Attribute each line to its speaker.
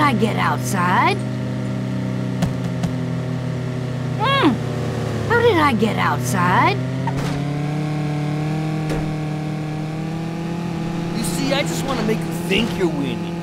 Speaker 1: I get outside? Hmm. How did I get outside?
Speaker 2: You see, I just want to make you think you're winning.